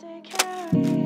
take care of.